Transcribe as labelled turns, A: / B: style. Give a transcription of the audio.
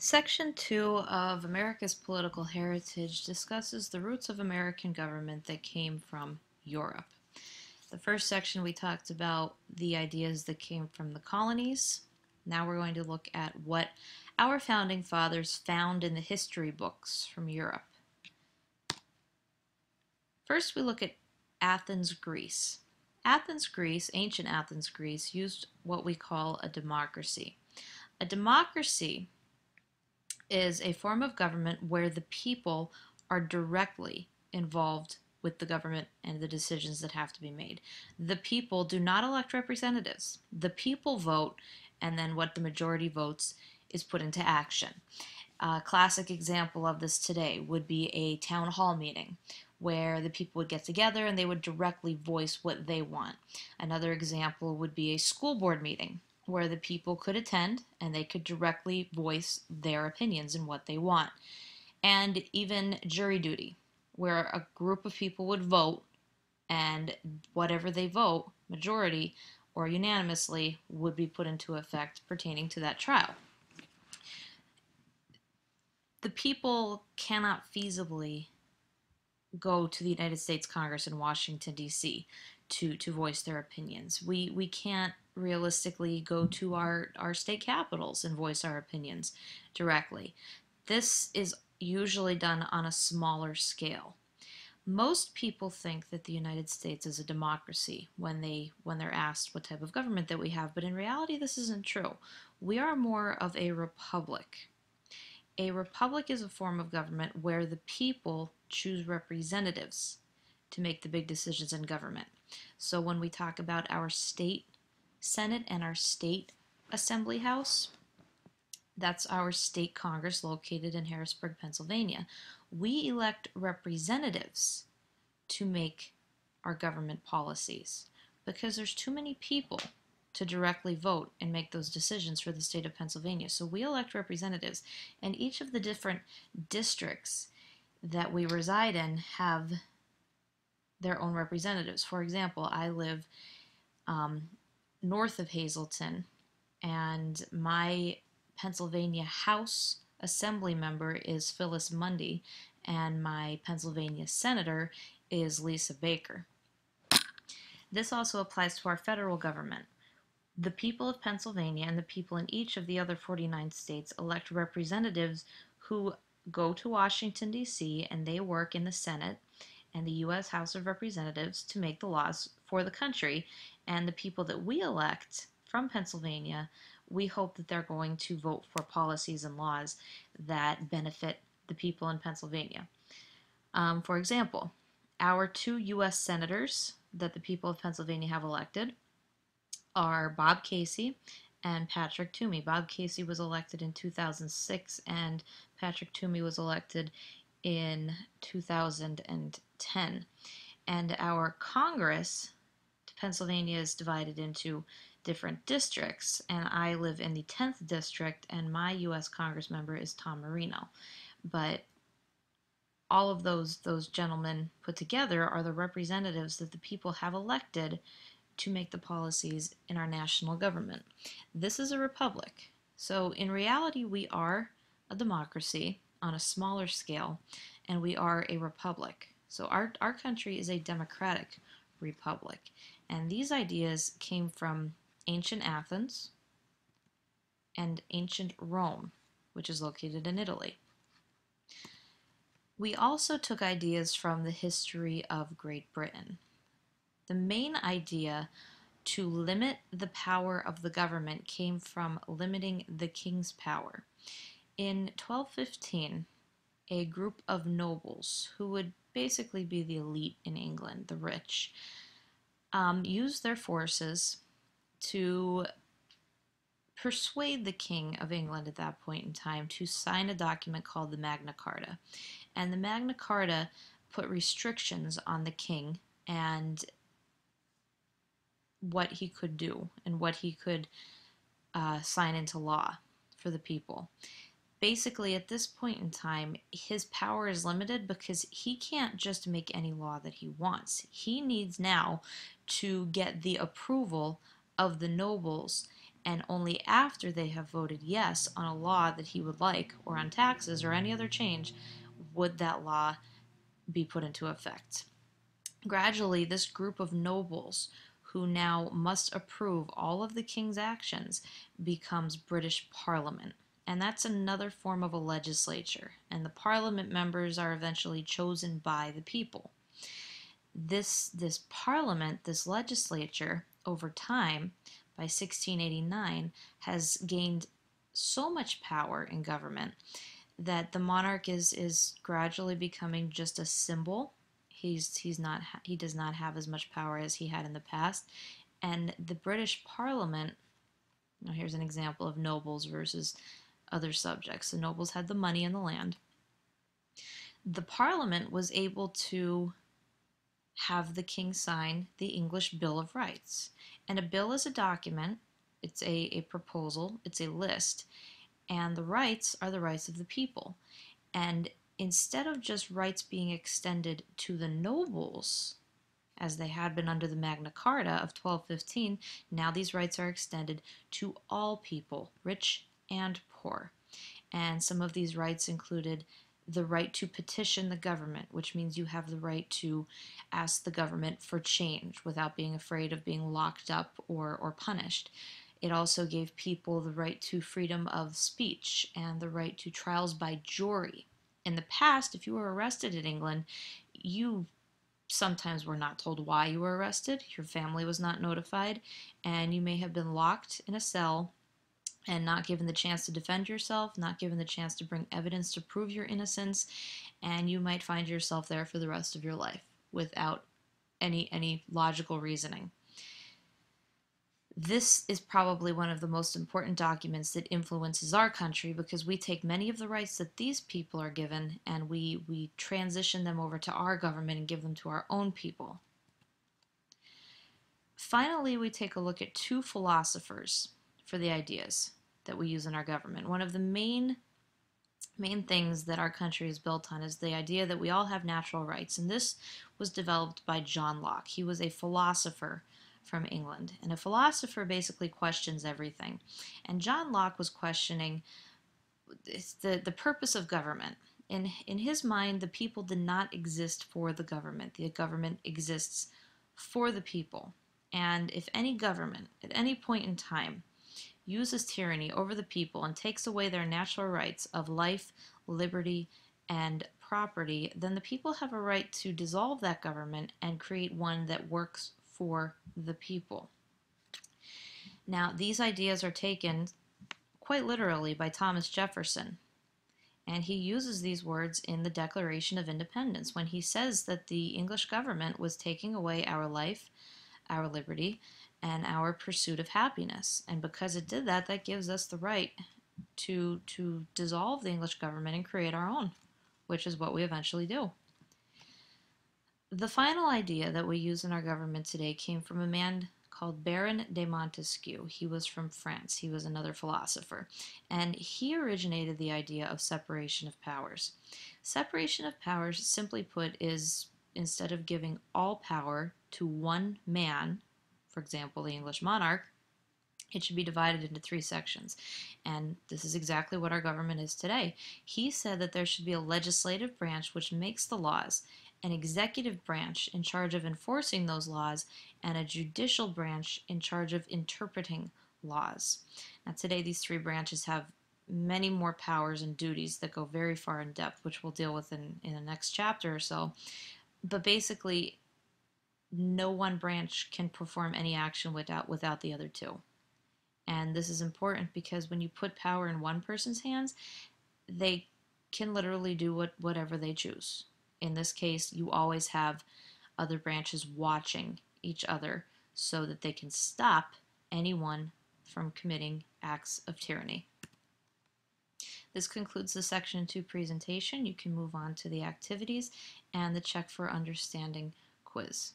A: Section 2 of America's Political Heritage discusses the roots of American government that came from Europe. The first section we talked about the ideas that came from the colonies. Now we're going to look at what our founding fathers found in the history books from Europe. First, we look at Athens, Greece. Athens, Greece, ancient Athens, Greece, used what we call a democracy. A democracy is a form of government where the people are directly involved with the government and the decisions that have to be made. The people do not elect representatives. The people vote, and then what the majority votes is put into action. A classic example of this today would be a town hall meeting where the people would get together and they would directly voice what they want. Another example would be a school board meeting where the people could attend and they could directly voice their opinions and what they want. And even jury duty, where a group of people would vote and whatever they vote, majority or unanimously, would be put into effect pertaining to that trial. The people cannot feasibly go to the United States Congress in Washington D.C. to to voice their opinions. We we can't realistically go to our, our state capitals and voice our opinions directly. This is usually done on a smaller scale. Most people think that the United States is a democracy when they when they're asked what type of government that we have, but in reality this isn't true. We are more of a republic. A republic is a form of government where the people choose representatives to make the big decisions in government. So when we talk about our state Senate and our state assembly house. That's our state Congress located in Harrisburg, Pennsylvania. We elect representatives to make our government policies because there's too many people to directly vote and make those decisions for the state of Pennsylvania. So we elect representatives, and each of the different districts that we reside in have their own representatives. For example, I live um, north of Hazleton, and my Pennsylvania House Assembly member is Phyllis Mundy, and my Pennsylvania Senator is Lisa Baker. This also applies to our federal government. The people of Pennsylvania and the people in each of the other 49 states elect representatives who go to Washington, D.C., and they work in the Senate and the U.S. House of Representatives to make the laws for the country and the people that we elect from Pennsylvania, we hope that they're going to vote for policies and laws that benefit the people in Pennsylvania. Um, for example, our two U.S. senators that the people of Pennsylvania have elected are Bob Casey and Patrick Toomey. Bob Casey was elected in 2006, and Patrick Toomey was elected in 2010. And our Congress Pennsylvania is divided into different districts, and I live in the 10th district, and my U.S. Congress member is Tom Marino. But all of those those gentlemen put together are the representatives that the people have elected to make the policies in our national government. This is a republic. So in reality we are a democracy on a smaller scale and we are a republic. So our our country is a democratic republic. And these ideas came from ancient Athens and ancient Rome, which is located in Italy. We also took ideas from the history of Great Britain. The main idea to limit the power of the government came from limiting the king's power. In 1215, a group of nobles, who would basically be the elite in England, the rich, um, used their forces to persuade the King of England at that point in time to sign a document called the Magna Carta. And the Magna Carta put restrictions on the king and what he could do and what he could uh, sign into law for the people basically at this point in time his power is limited because he can't just make any law that he wants he needs now to get the approval of the nobles and only after they have voted yes on a law that he would like, or on taxes or any other change, would that law be put into effect. Gradually, this group of nobles who now must approve all of the king's actions becomes British Parliament. And that's another form of a legislature. And the parliament members are eventually chosen by the people. This, this parliament, this legislature, over time, by 1689, has gained so much power in government that the monarch is, is gradually becoming just a symbol He's he's not he does not have as much power as he had in the past, and the British Parliament. Now here's an example of nobles versus other subjects. The nobles had the money and the land. The Parliament was able to have the king sign the English Bill of Rights. And a bill is a document, it's a, a proposal, it's a list, and the rights are the rights of the people. And instead of just rights being extended to the nobles, as they had been under the Magna Carta of 1215, now these rights are extended to all people, rich and poor. And some of these rights included the right to petition the government, which means you have the right to ask the government for change without being afraid of being locked up or, or punished. It also gave people the right to freedom of speech and the right to trials by jury, in the past, if you were arrested in England, you sometimes were not told why you were arrested, your family was not notified, and you may have been locked in a cell and not given the chance to defend yourself, not given the chance to bring evidence to prove your innocence, and you might find yourself there for the rest of your life without any any logical reasoning. This is probably one of the most important documents that influences our country because we take many of the rights that these people are given and we, we transition them over to our government and give them to our own people. Finally, we take a look at two philosophers for the ideas that we use in our government. One of the main main things that our country is built on is the idea that we all have natural rights, and this was developed by John Locke. He was a philosopher from England. And a philosopher basically questions everything. And John Locke was questioning the, the purpose of government. In, in his mind, the people did not exist for the government. The government exists for the people. And if any government, at any point in time, uses tyranny over the people and takes away their natural rights of life, liberty, and property, then the people have a right to dissolve that government and create one that works for the people. Now, these ideas are taken quite literally by Thomas Jefferson. And he uses these words in the Declaration of Independence when he says that the English government was taking away our life, our liberty, and our pursuit of happiness. And because it did that, that gives us the right to, to dissolve the English government and create our own, which is what we eventually do. The final idea that we use in our government today came from a man called Baron de Montesquieu. He was from France. He was another philosopher. And he originated the idea of separation of powers. Separation of powers, simply put, is instead of giving all power to one man, for example, the English monarch, it should be divided into three sections. And this is exactly what our government is today. He said that there should be a legislative branch which makes the laws, an executive branch in charge of enforcing those laws, and a judicial branch in charge of interpreting laws. Now, today, these three branches have many more powers and duties that go very far in depth, which we'll deal with in, in the next chapter or so. But basically, no one branch can perform any action without without the other two. And this is important because when you put power in one person's hands, they can literally do what, whatever they choose in this case, you always have other branches watching each other so that they can stop anyone from committing acts of tyranny. This concludes the Section 2 presentation. You can move on to the activities and the Check for Understanding quiz.